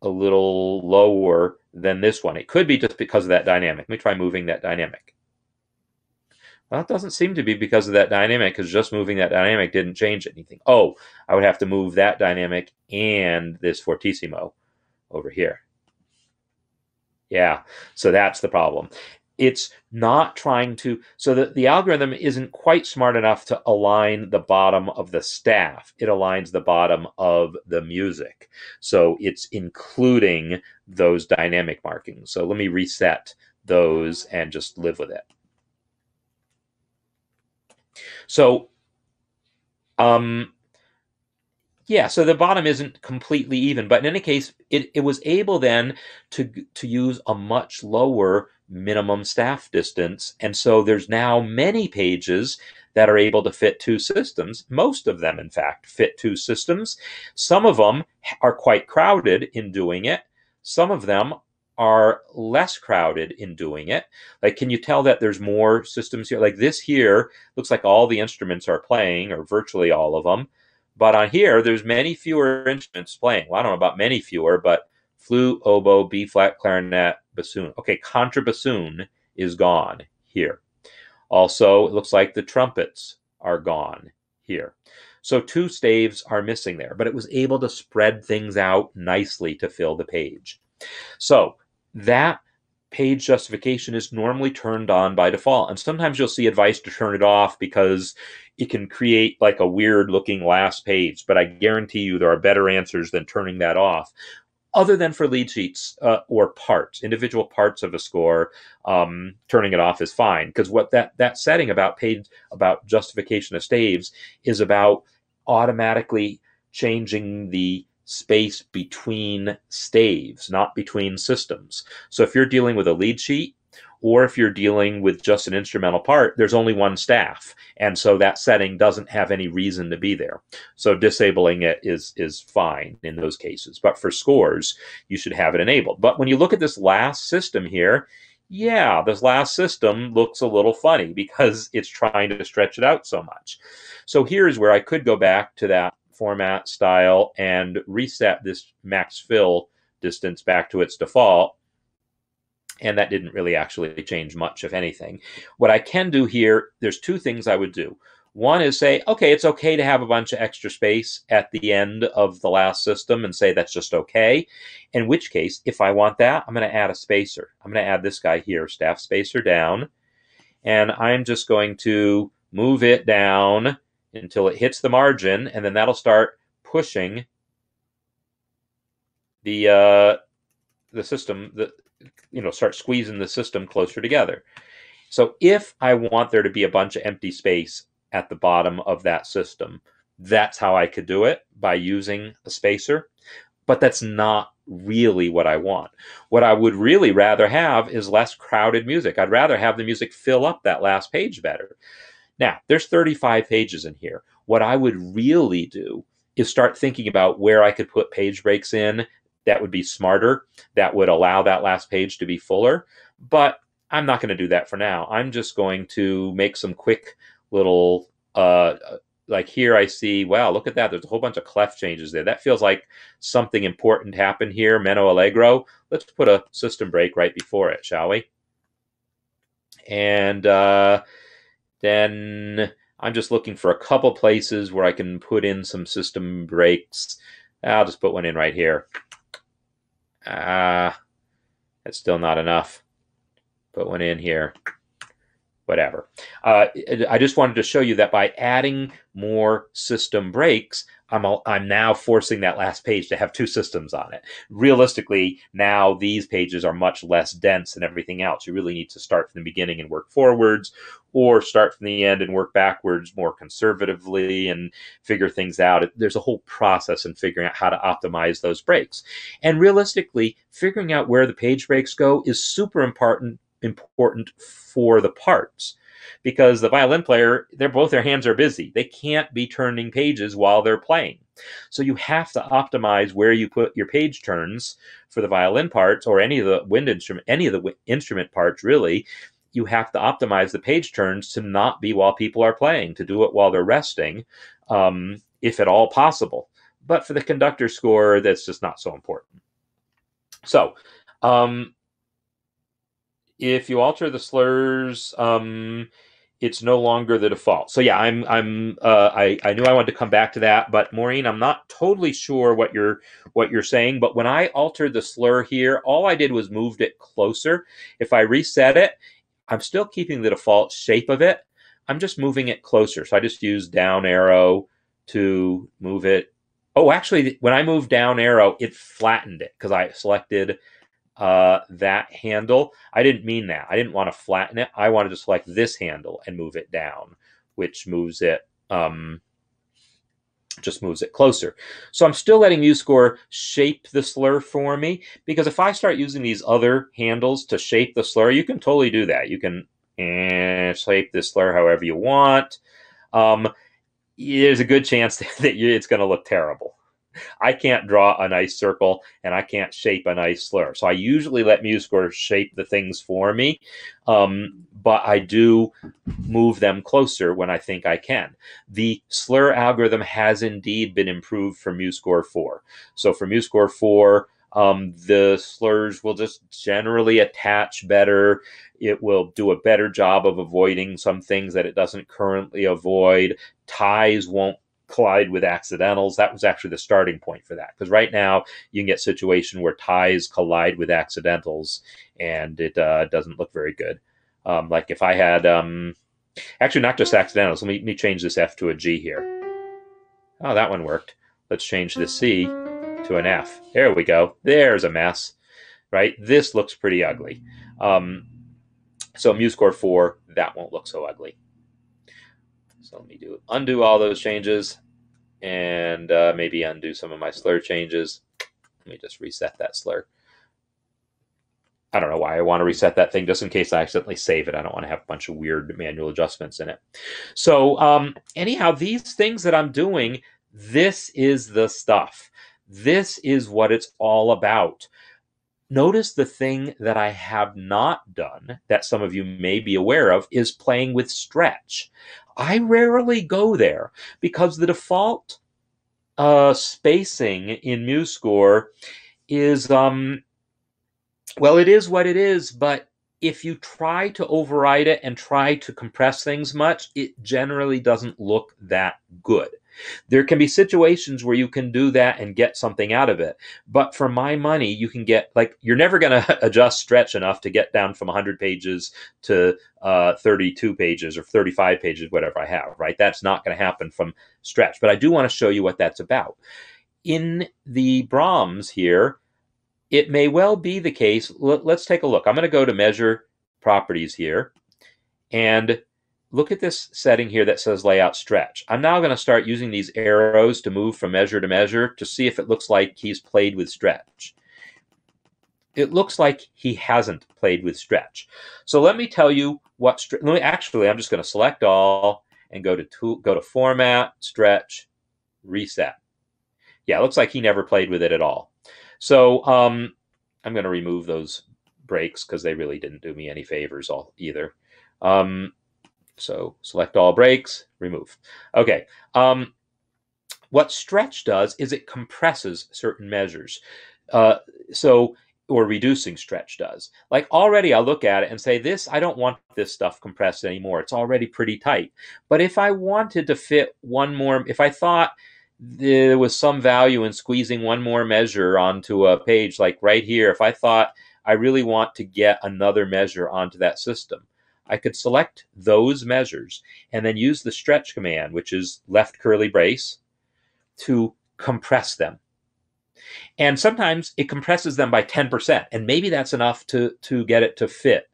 a little lower than this one. It could be just because of that dynamic. Let me try moving that dynamic. Well, it doesn't seem to be because of that dynamic, because just moving that dynamic didn't change anything. Oh, I would have to move that dynamic and this fortissimo over here. Yeah, so that's the problem. It's not trying to, so that the algorithm isn't quite smart enough to align the bottom of the staff. It aligns the bottom of the music. So it's including those dynamic markings. So let me reset those and just live with it. So um, yeah, so the bottom isn't completely even, but in any case, it, it was able then to to use a much lower minimum staff distance, and so there's now many pages that are able to fit two systems. Most of them, in fact, fit two systems. Some of them are quite crowded in doing it. Some of them are less crowded in doing it. Like, can you tell that there's more systems here? Like this here looks like all the instruments are playing, or virtually all of them. But on here, there's many fewer instruments playing. Well, I don't know about many fewer, but flute, oboe, B flat, clarinet, bassoon. Okay, contrabassoon is gone here. Also, it looks like the trumpets are gone here. So two staves are missing there, but it was able to spread things out nicely to fill the page. So that page justification is normally turned on by default. And sometimes you'll see advice to turn it off because it can create like a weird looking last page. But I guarantee you there are better answers than turning that off. Other than for lead sheets uh, or parts, individual parts of a score, um, turning it off is fine because what that that setting about page about justification of staves is about automatically changing the space between staves, not between systems. So if you're dealing with a lead sheet, or if you're dealing with just an instrumental part, there's only one staff. And so that setting doesn't have any reason to be there. So disabling it is, is fine in those cases. But for scores, you should have it enabled. But when you look at this last system here, yeah, this last system looks a little funny [LAUGHS] because it's trying to stretch it out so much. So here's where I could go back to that format style and reset this max fill distance back to its default. And that didn't really actually change much, if anything. What I can do here, there's two things I would do. One is say, okay, it's okay to have a bunch of extra space at the end of the last system and say that's just okay. In which case, if I want that, I'm going to add a spacer. I'm going to add this guy here, staff spacer down. And I'm just going to move it down until it hits the margin, and then that'll start pushing the uh, the system, the you know, start squeezing the system closer together. So if I want there to be a bunch of empty space at the bottom of that system, that's how I could do it by using a spacer. But that's not really what I want. What I would really rather have is less crowded music. I'd rather have the music fill up that last page better. Now, there's 35 pages in here. What I would really do is start thinking about where I could put page breaks in that would be smarter, that would allow that last page to be fuller. But I'm not going to do that for now. I'm just going to make some quick little uh, like here I see, wow, look at that. There's a whole bunch of clef changes there. That feels like something important happened here. Meno Allegro. Let's put a system break right before it, shall we? And uh, then I'm just looking for a couple places where I can put in some system breaks. I'll just put one in right here. Ah, that's still not enough. Put one in here whatever. Uh, I just wanted to show you that by adding more system breaks, I'm, I'm now forcing that last page to have two systems on it. Realistically, now these pages are much less dense than everything else. You really need to start from the beginning and work forwards, or start from the end and work backwards more conservatively and figure things out. There's a whole process in figuring out how to optimize those breaks. And realistically, figuring out where the page breaks go is super important important for the parts because the violin player they're both their hands are busy they can't be turning pages while they're playing so you have to optimize where you put your page turns for the violin parts or any of the wind instrument any of the instrument parts really you have to optimize the page turns to not be while people are playing to do it while they're resting um, if at all possible but for the conductor score that's just not so important so um, if you alter the slurs, um, it's no longer the default. So yeah, I'm I'm uh, I I knew I wanted to come back to that, but Maureen, I'm not totally sure what you're what you're saying. But when I altered the slur here, all I did was moved it closer. If I reset it, I'm still keeping the default shape of it. I'm just moving it closer. So I just use down arrow to move it. Oh, actually, when I moved down arrow, it flattened it because I selected uh, that handle. I didn't mean that. I didn't want to flatten it. I wanted to select this handle and move it down, which moves it, um, just moves it closer. So I'm still letting MuseScore shape the slur for me because if I start using these other handles to shape the slur, you can totally do that. You can eh, shape the slur however you want. Um, there's a good chance [LAUGHS] that it's going to look terrible. I can't draw a nice circle and I can't shape a nice slur. So I usually let MuseScore shape the things for me, um, but I do move them closer when I think I can. The slur algorithm has indeed been improved for MuseScore 4. So for MuseScore 4, um, the slurs will just generally attach better. It will do a better job of avoiding some things that it doesn't currently avoid. Ties won't collide with accidentals. That was actually the starting point for that. Because right now you can get situation where ties collide with accidentals, and it uh, doesn't look very good. Um, like if I had, um, actually not just accidentals. Let me, let me change this F to a G here. Oh, that one worked. Let's change the C to an F. There we go. There's a mess, right? This looks pretty ugly. Um, so MuseScore 4, that won't look so ugly. So let me do undo all those changes and uh, maybe undo some of my slur changes. Let me just reset that slur. I don't know why I want to reset that thing just in case I accidentally save it. I don't want to have a bunch of weird manual adjustments in it. So um, anyhow, these things that I'm doing, this is the stuff. This is what it's all about. Notice the thing that I have not done that some of you may be aware of is playing with stretch. I rarely go there because the default uh, spacing in MuseScore is, um, well, it is what it is, but if you try to override it and try to compress things much, it generally doesn't look that good. There can be situations where you can do that and get something out of it. But for my money, you can get like you're never going [LAUGHS] to adjust stretch enough to get down from 100 pages to uh, 32 pages or 35 pages, whatever I have, right? That's not going to happen from stretch. But I do want to show you what that's about. In the Brahms here, it may well be the case. Let's take a look. I'm going to go to measure properties here. And look at this setting here that says layout stretch. I'm now going to start using these arrows to move from measure to measure to see if it looks like he's played with stretch. It looks like he hasn't played with stretch. So let me tell you what, let me, actually, I'm just going to select all and go to tool, go to format, stretch, reset. Yeah, it looks like he never played with it at all. So um, I'm going to remove those breaks because they really didn't do me any favors all either. Um, So select all breaks, remove. Okay. Um, what stretch does is it compresses certain measures. Uh, so or reducing stretch does. Like already I'll look at it and say, this, I don't want this stuff compressed anymore. It's already pretty tight. But if I wanted to fit one more, if I thought there was some value in squeezing one more measure onto a page, like right here, if I thought I really want to get another measure onto that system, I could select those measures and then use the stretch command, which is left curly brace, to compress them. And sometimes it compresses them by 10% and maybe that's enough to to get it to fit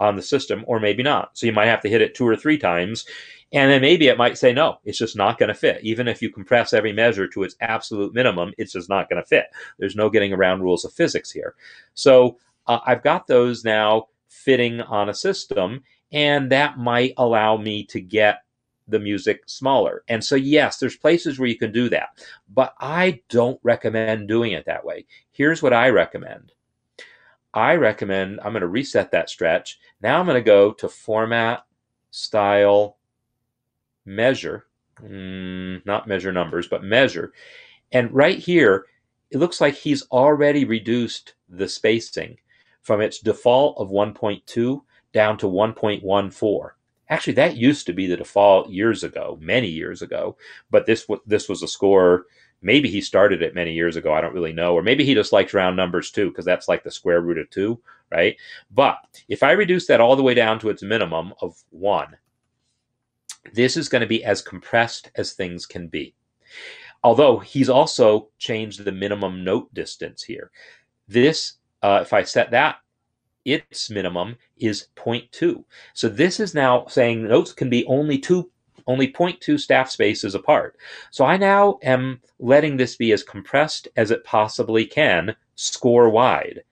on the system or maybe not. So you might have to hit it two or three times and then maybe it might say no it's just not going to fit even if you compress every measure to its absolute minimum it's just not going to fit there's no getting around rules of physics here so uh, i've got those now fitting on a system and that might allow me to get the music smaller. And so, yes, there's places where you can do that, but I don't recommend doing it that way. Here's what I recommend I recommend I'm going to reset that stretch. Now I'm going to go to Format, Style, Measure, mm, not measure numbers, but measure. And right here, it looks like he's already reduced the spacing from its default of 1.2 down to 1.14. Actually, that used to be the default years ago, many years ago. But this this was a score. Maybe he started it many years ago. I don't really know, or maybe he just likes round numbers too, because that's like the square root of two, right? But if I reduce that all the way down to its minimum of one, this is going to be as compressed as things can be. Although he's also changed the minimum note distance here. This, uh, if I set that its minimum is 0.2. So this is now saying notes can be only two only 0.2 staff spaces apart. So I now am letting this be as compressed as it possibly can, score wide.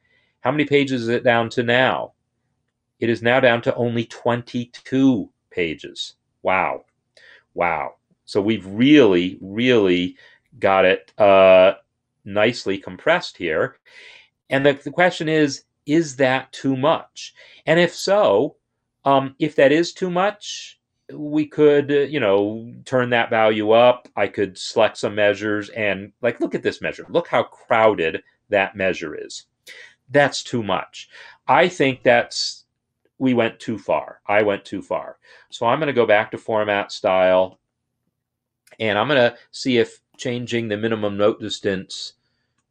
How many pages is it down to now? It is now down to only 22 pages. Wow. Wow. So we've really, really got it uh, nicely compressed here. And the, the question is is that too much? And if so, um, if that is too much, we could, uh, you know, turn that value up. I could select some measures and, like, look at this measure. Look how crowded that measure is. That's too much. I think that's, we went too far. I went too far. So I'm going to go back to format style and I'm going to see if changing the minimum note distance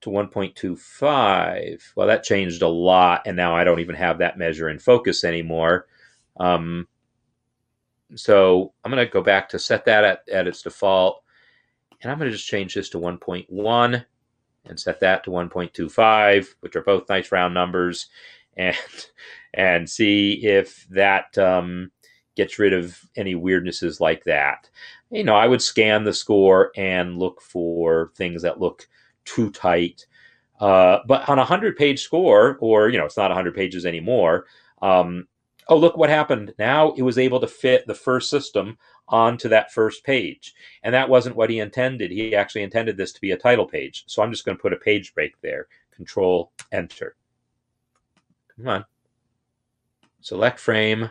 to 1.25. Well, that changed a lot, and now I don't even have that measure in focus anymore. Um, so I'm going to go back to set that at, at its default, and I'm going to just change this to 1.1 and set that to 1.25, which are both nice round numbers, [LAUGHS] and and see if that um, gets rid of any weirdnesses like that. You know, I would scan the score and look for things that look too tight. Uh, but on a hundred page score, or you know, it's not hundred pages anymore. Um, oh, look what happened! Now it was able to fit the first system onto that first page, and that wasn't what he intended. He actually intended this to be a title page. So I'm just going to put a page break there. Control Enter. Come on. Select frame.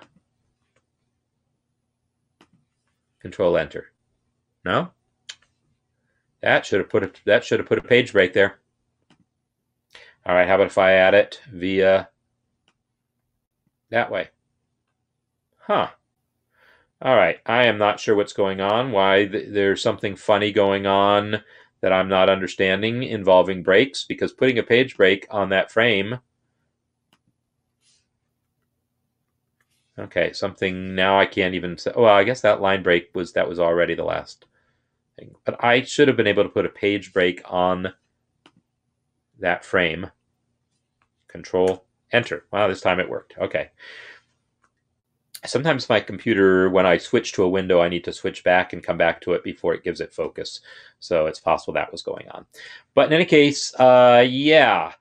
Control Enter. No. That should have put a, that should have put a page break there. All right, how about if I add it via that way? Huh. All right, I am not sure what's going on, why th there's something funny going on that I'm not understanding involving breaks, because putting a page break on that frame, okay, something, now I can't even say, well, I guess that line break was, that was already the last thing. But I should have been able to put a page break on that frame. Control Enter. Wow, this time it worked. Okay. Sometimes my computer, when I switch to a window, I need to switch back and come back to it before it gives it focus. So it's possible that was going on. But in any case, uh, yeah,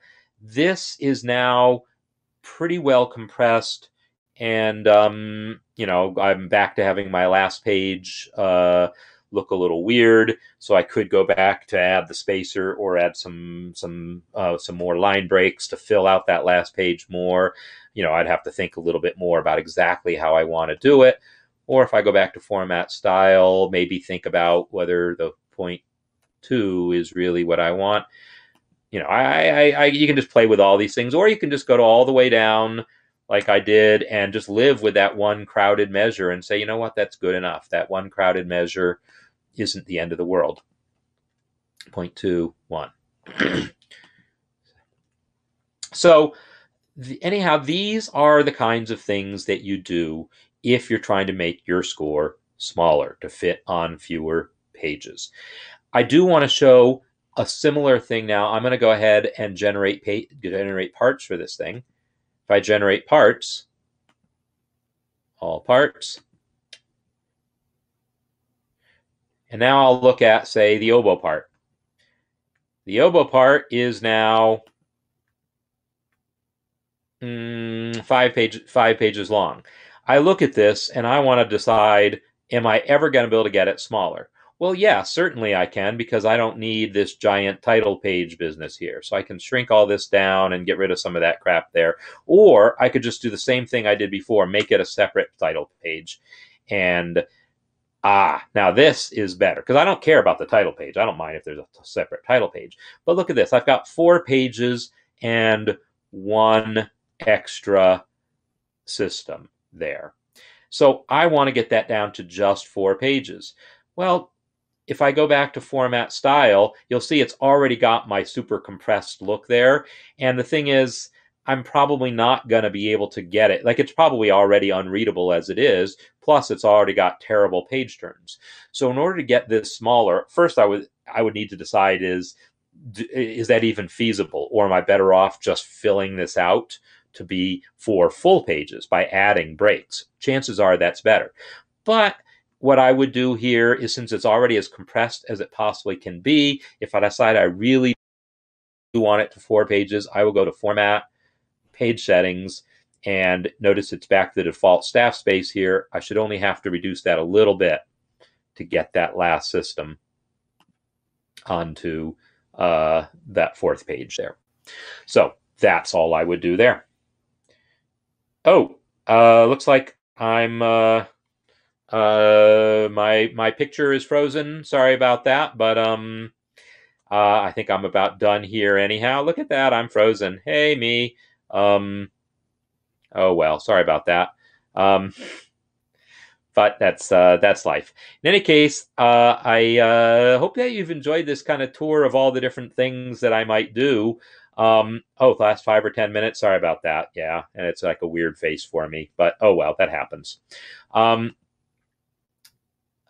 this is now pretty well compressed. And, um, you know, I'm back to having my last page uh, look a little weird. So I could go back to add the spacer or add some some uh, some more line breaks to fill out that last page more. You know, I'd have to think a little bit more about exactly how I want to do it. Or if I go back to format style, maybe think about whether the point two is really what I want. You know, I, I, I, you can just play with all these things, or you can just go to all the way down like I did and just live with that one crowded measure and say, you know what, that's good enough. That one crowded measure isn't the end of the world. Point two, one. [CLEARS THROAT] so, the, anyhow, these are the kinds of things that you do if you're trying to make your score smaller to fit on fewer pages. I do want to show a similar thing now. I'm going to go ahead and generate generate parts for this thing. If I generate parts, all parts, and now I'll look at, say, the oboe part. The oboe part is now mm, five page five pages long. I look at this and I want to decide: Am I ever going to be able to get it smaller? Well, yeah, certainly I can because I don't need this giant title page business here. So I can shrink all this down and get rid of some of that crap there. Or I could just do the same thing I did before, make it a separate title page. And ah, now this is better because I don't care about the title page. I don't mind if there's a separate title page. But look at this. I've got four pages and one extra system there. So I want to get that down to just four pages. Well, if I go back to format style, you'll see it's already got my super compressed look there. And the thing is, I'm probably not going to be able to get it. Like it's probably already unreadable as it is. Plus, it's already got terrible page turns. So in order to get this smaller, first I would I would need to decide is is that even feasible, or am I better off just filling this out to be four full pages by adding breaks? Chances are that's better. But what I would do here is since it's already as compressed as it possibly can be, if I decide I really do want it to four pages, I will go to Format, Page Settings, and notice it's back to the default staff space here. I should only have to reduce that a little bit to get that last system onto uh, that fourth page there. So that's all I would do there. Oh, uh, looks like I'm... Uh, uh, my my picture is frozen. Sorry about that, but um, uh, I think I'm about done here anyhow. Look at that, I'm frozen. Hey me. Um, oh well, sorry about that. Um, but that's uh, that's life. In any case, uh, I uh, hope that you've enjoyed this kind of tour of all the different things that I might do. Um, oh, last five or ten minutes. Sorry about that. Yeah, and it's like a weird face for me, but oh well, that happens. Um,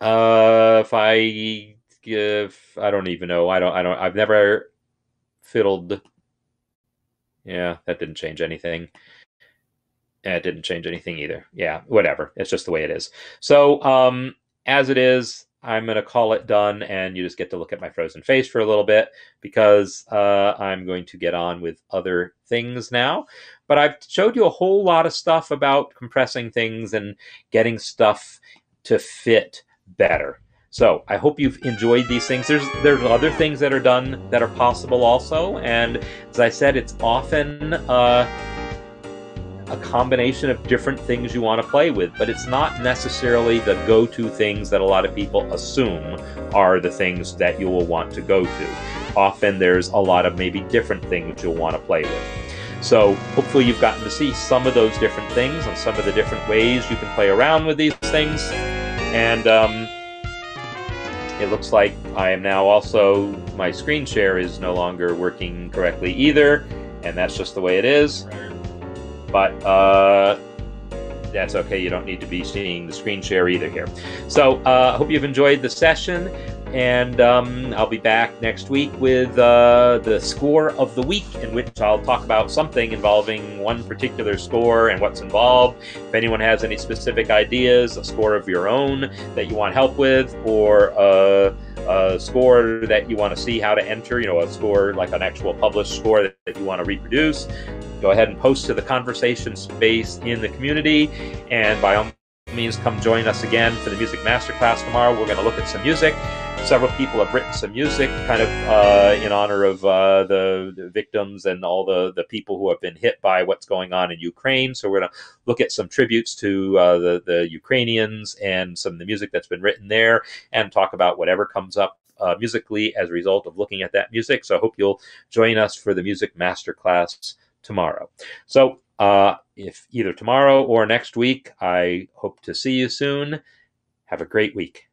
uh, if I give, I don't even know. I don't. I don't. I've never fiddled. Yeah, that didn't change anything. It didn't change anything either. Yeah, whatever. It's just the way it is. So, um, as it is, I'm going to call it done, and you just get to look at my frozen face for a little bit because uh, I'm going to get on with other things now. But I've showed you a whole lot of stuff about compressing things and getting stuff to fit better. So I hope you've enjoyed these things. There's there's other things that are done that are possible also, and as I said, it's often uh, a combination of different things you want to play with, but it's not necessarily the go-to things that a lot of people assume are the things that you will want to go to. Often there's a lot of maybe different things you'll want to play with. So hopefully you've gotten to see some of those different things and some of the different ways you can play around with these things. And um, it looks like I am now also, my screen share is no longer working correctly either, and that's just the way it is. But uh, that's okay, you don't need to be seeing the screen share either here. So I uh, hope you've enjoyed the session and um, I'll be back next week with uh, the score of the week, in which I'll talk about something involving one particular score and what's involved. If anyone has any specific ideas, a score of your own that you want help with, or a, a score that you want to see how to enter, you know, a score like an actual published score that, that you want to reproduce, go ahead and post to the conversation space in the community. And by all means, come join us again for the Music Masterclass tomorrow. We're going to look at some music several people have written some music kind of uh, in honor of uh, the, the, victims and all the, the people who have been hit by what's going on in Ukraine. So we're going to look at some tributes to uh, the, the Ukrainians and some of the music that's been written there and talk about whatever comes up uh, musically as a result of looking at that music. So I hope you'll join us for the music masterclass tomorrow. So uh, if either tomorrow or next week, I hope to see you soon. Have a great week.